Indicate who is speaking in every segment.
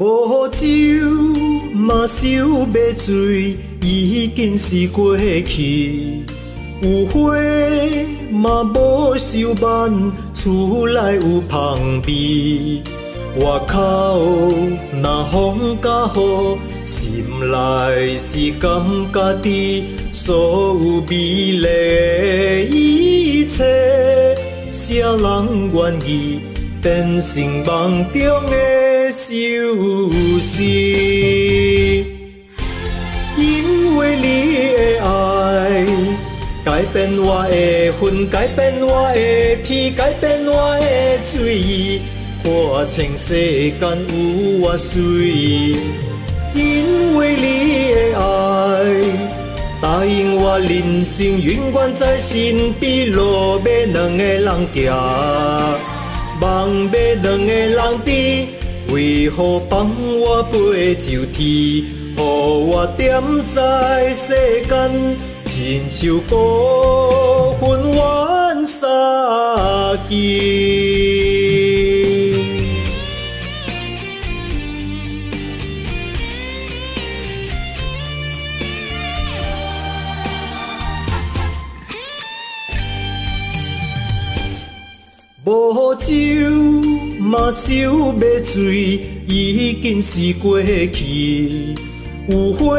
Speaker 1: 无酒嘛想要醉，已经是过去。有花嘛无收万，厝内有香味。外口若风甲雨，心内是感觉的所有美丽的一切，谁人愿意变成梦中的修士？因为你的爱，改变我的魂，改变我的天，改变我的水。看清世间有我水，因为你的爱，答应我人生永远在身边，路要两个人行，梦要两个人知，为何放我飞就天，予我点在世间，亲像孤魂怨三更。无酒嘛想要醉，已经是过去。有花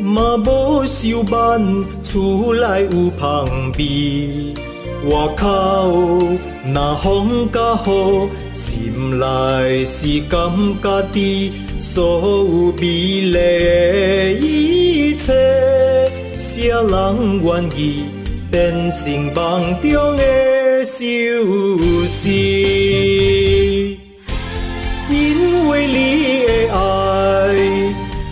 Speaker 1: 嘛无收万，厝内有香味。外口若风甲雨，心内是感觉的所有美丽一切，谁人愿意变成梦中的？修士，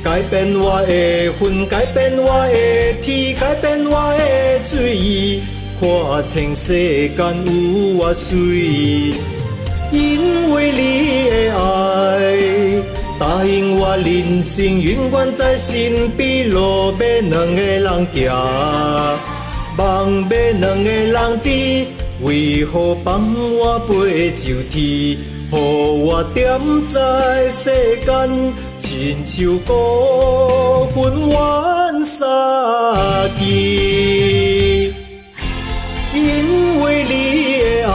Speaker 1: 改变我的魂，改变我的天，改变我的水，看清世间有我水。因为你的爱，答应我人生永远在身边，路要两个人行，梦要两个人知。为何放我飞上天，予我点在世间，亲像孤魂怨三更。因为你的爱，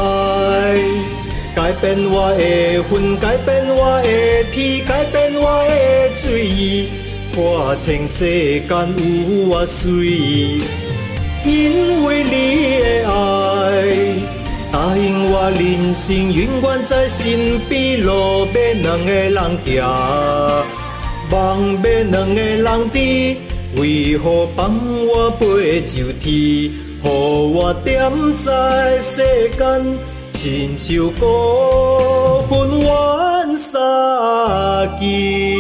Speaker 1: 改变我的魂，改变我的天，改变我的水，看清世间有我水。因为你的，人生永远在身边，路要两个人行，梦要两个人知，为何放我飞上天，予我点在世间，亲像孤魂怨三更。